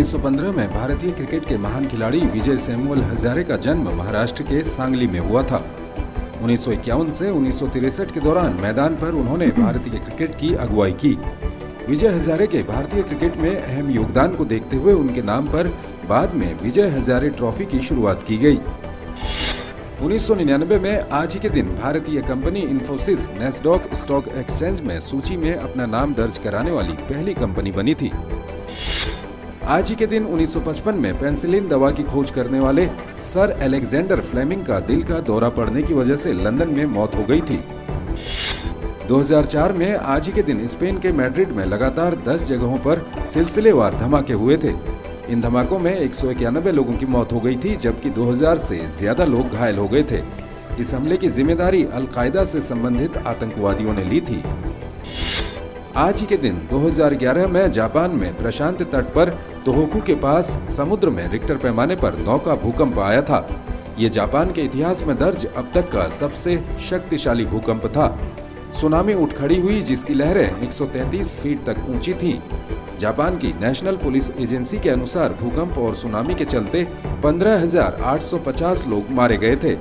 1915 में भारतीय क्रिकेट के महान खिलाड़ी विजय सैमुअल हजारे का जन्म महाराष्ट्र के सांगली में हुआ था। उन्नीस से उन्नीस के दौरान मैदान पर उन्होंने भारतीय क्रिकेट की अगुवाई की। विजय हजारे के भारतीय क्रिकेट में अहम योगदान को देखते हुए उनके नाम पर बाद में विजय हजारे ट्रॉफी की शुरुआत की गई। 1999 में आज ही के दिन भारतीय company Infosys Nasdaq stock exchange में सूची में अपना नाम दर्ज कराने वाली पहली कंपनी बनी थी। आज ही के दिन 1955 में पेंसिलिन दवा की खोज करने वाले सर अलेक्जेंडर फ्लेमिंग का दिल का दौरा पड़ने की वजह से लंदन में मौत हो गई थी। 2004 में आज ही के दिन स्पेन के मैड्रिड में लगातार 10 जगहों पर सिलसिलेवार धमाके हुए थे। इन धमाकों में एक सौ इक्यानबे लोगों की मौत हो गई थी, जबकि 2000 से ज़्यादा लोग घायल हो गए थे। इस हमले की ज़िम्मेदारी अलकायदा से संबंधित आतंकवादियों ने ली थी। आज ही के दिन 2011 में जापान में प्रशांत तट पर तोहोकू के पास समुद्र में रिक्टर पैमाने पर नौ का भूकंप आया था। ये जापान के इतिहास में दर्ज अब तक का सबसे शक्तिशाली भूकंप था। सुनामी उठ खड़ी हुई जिसकी लहरें 133 फीट तक ऊँची थीं। जापान की नेशनल पुलिस एजेंसी के अनुसार भूकंप और सुनामी के चलते 15,850 लोग मारे गए थे।